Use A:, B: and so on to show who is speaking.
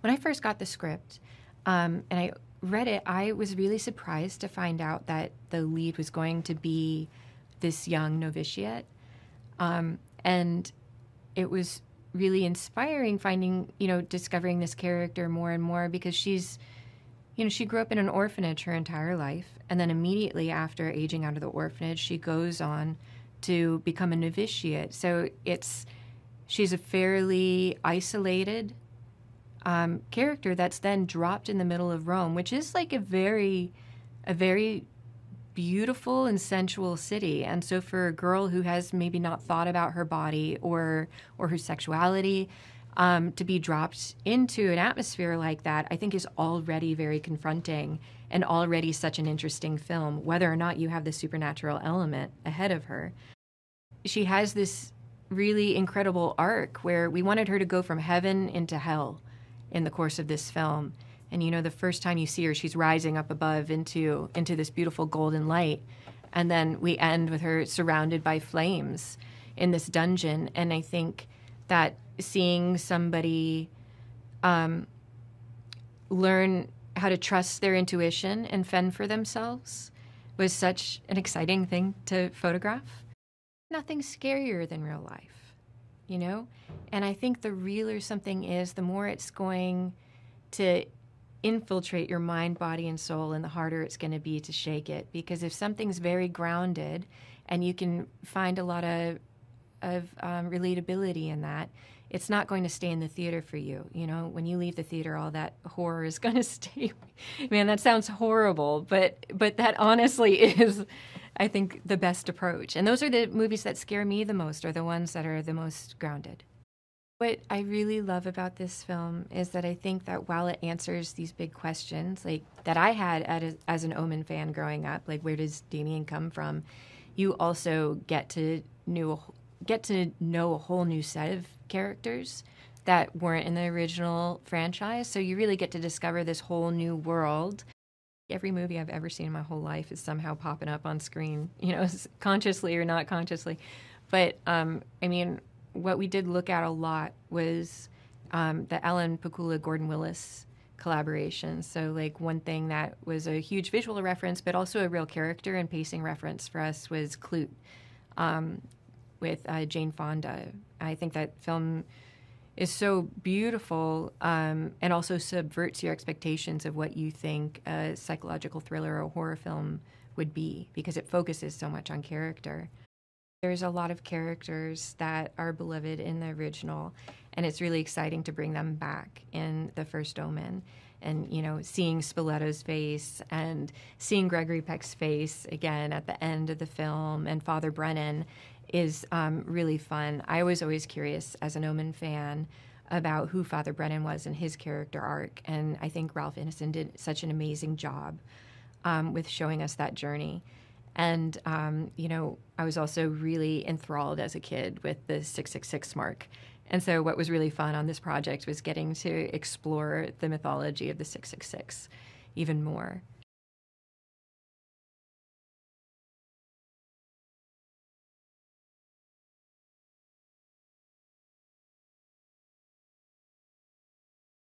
A: When I first got the script um, and I read it, I was really surprised to find out that the lead was going to be this young novitiate. Um, and it was really inspiring finding, you know, discovering this character more and more because she's, you know, she grew up in an orphanage her entire life. And then immediately after aging out of the orphanage, she goes on to become a novitiate. So it's, she's a fairly isolated um, character that's then dropped in the middle of Rome, which is like a very, a very beautiful and sensual city. And so for a girl who has maybe not thought about her body or or her sexuality, um, to be dropped into an atmosphere like that, I think is already very confronting and already such an interesting film, whether or not you have the supernatural element ahead of her. She has this really incredible arc where we wanted her to go from heaven into hell in the course of this film. And you know, the first time you see her, she's rising up above into into this beautiful golden light, and then we end with her surrounded by flames in this dungeon. And I think that seeing somebody um, learn how to trust their intuition and fend for themselves was such an exciting thing to photograph. Nothing scarier than real life, you know? And I think the realer something is, the more it's going to infiltrate your mind, body, and soul, and the harder it's going to be to shake it. Because if something's very grounded and you can find a lot of, of um, relatability in that, it's not going to stay in the theater for you. You know, when you leave the theater, all that horror is going to stay. Man, that sounds horrible, but but that honestly is, I think, the best approach. And those are the movies that scare me the most, are the ones that are the most grounded. What I really love about this film is that I think that while it answers these big questions, like that I had a, as an Omen fan growing up, like where does Damien come from, you also get to new get to know a whole new set of characters that weren't in the original franchise. So you really get to discover this whole new world. Every movie I've ever seen in my whole life is somehow popping up on screen, you know, consciously or not consciously. But um, I mean, what we did look at a lot was um, the Alan Pakula Gordon Willis collaboration. So, like, one thing that was a huge visual reference, but also a real character and pacing reference for us was Klute um, with uh, Jane Fonda. I think that film is so beautiful um, and also subverts your expectations of what you think a psychological thriller or horror film would be because it focuses so much on character. There's a lot of characters that are beloved in the original, and it's really exciting to bring them back in the first Omen. And you know, seeing Spiletto's face and seeing Gregory Peck's face again at the end of the film, and Father Brennan is um, really fun. I was always curious as an Omen fan about who Father Brennan was and his character arc, and I think Ralph Ineson did such an amazing job um, with showing us that journey. And, um, you know, I was also really enthralled as a kid with the 666 mark. And so, what was really fun on this project was getting to explore the mythology of the 666 even more.